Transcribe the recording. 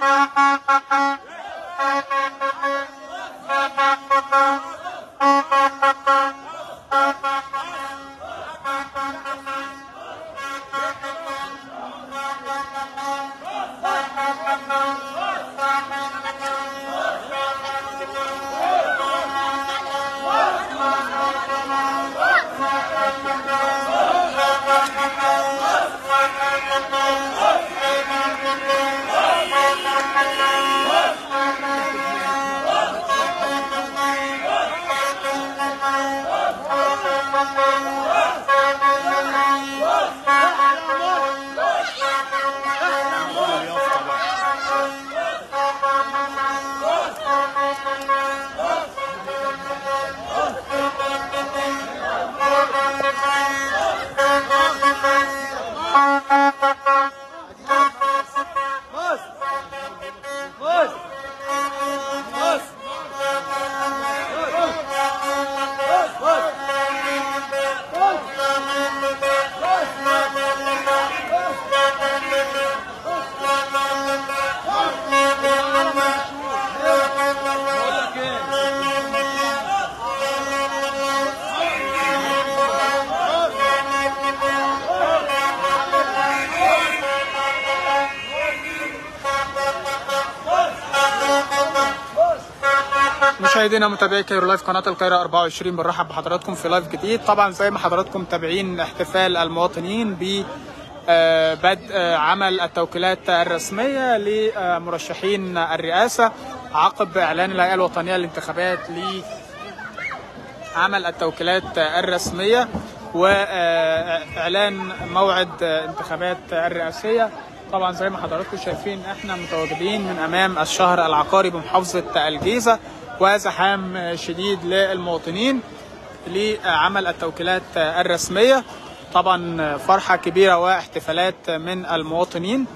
Ha ha! Thank you. مشاهدينا متابعي كايرو لايف قناة القاهره 24 بنرحب بحضراتكم في live جديد. طبعا زي ما حضراتكم متابعين احتفال المواطنين ب آه، بدء آه، عمل التوكيلات الرسمية لمرشحين الرئاسة عقب إعلان الهيئة الوطنية للانتخابات لعمل التوكيلات الرسمية واعلان موعد انتخابات الرئاسية. طبعا زي ما حضراتكم شايفين إحنا متواجدين من أمام الشهر العقاري بمحافظة الجيزة. وزحام شديد للمواطنين لعمل التوكيلات الرسمية. طبعا فرحة كبيرة واحتفالات من المواطنين.